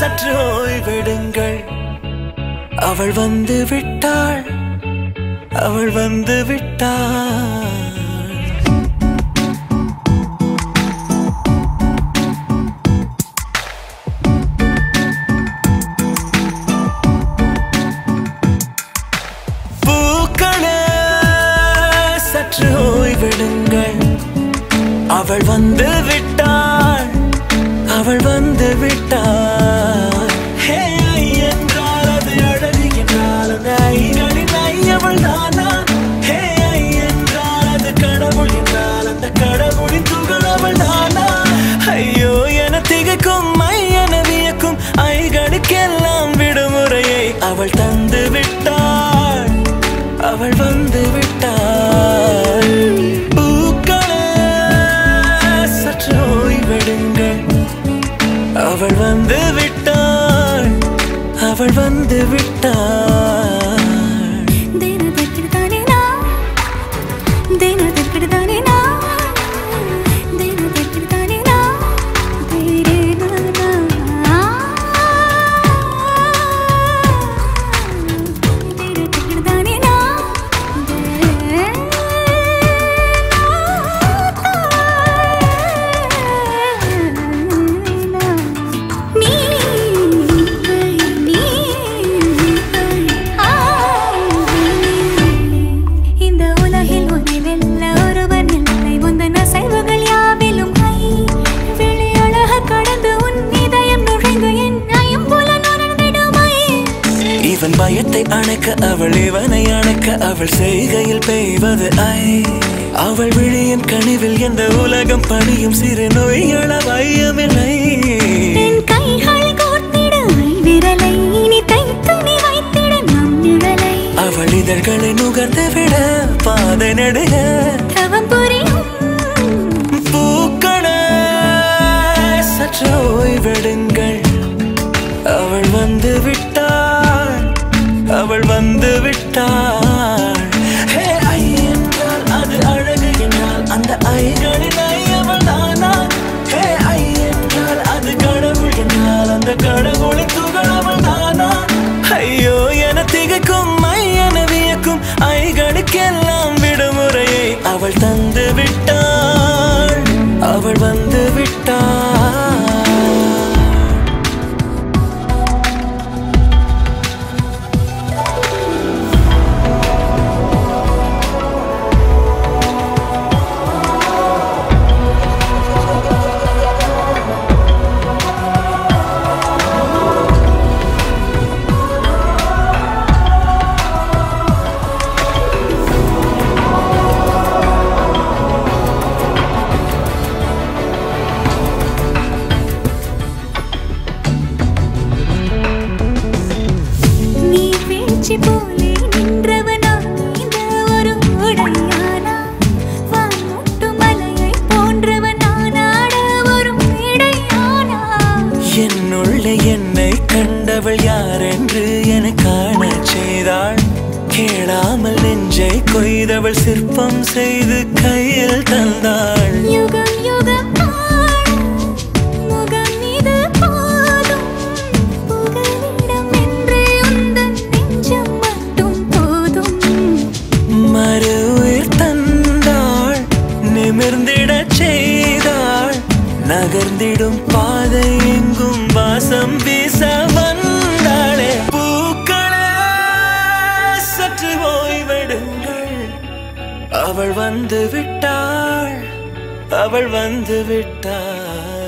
சற்று ஓய்வெடுங்கள். அவள் வந்து விட்டாள். அவள் வந்து விட்டாள். பூக்களே சற்று ஓய்வெடுங்கள். அவள் வந்து விட்டாள். அவள் வந்து விட்டாள். அவள் வந்து விட்டாள். இவன் பயத்தை அணைக்க அவள் இவனை அணைக்க அவள் செய்கையில் பெய்வது ஐ. அவள் விழியின் கனிவில் எந்த உலகம் பணியும் சிறு நோய்கள வையமில்லை. அவள் இதழ்களை நுகர்ந்து விட பாதை நடுக. பூக்களே சற்று ஓய்வெடுங்கள் அவள் வந்து விட்டாள் வந்து விட்டாள் ஹே, ஐ என்றால் அது அழகு என்றால் அந்த ஐகளின் ஐயவள் அவள் தானா ஹே ஐ என்றால் அது கடவுள் என்றால் அந்த கடவுளின் என்னுள்ளே என்னை கண்டவள் யாரென்று என காணச் செய்தாள். கேளாமல் நெஞ்சை கொய்தவள் சிற்பம் செய்து கையில் தந்தாள். யுகம் யுகம் ஆள். முகம் இது போதும். புகலிடம் நகர்ந்திடும் பாதை எங்கும் வாசம் வீச வந்தாளே பூக்களே சற்று ஓய்வெடுங்கள். அவள் வந்து விட்டாள் அவள் வந்து விட்டாள்.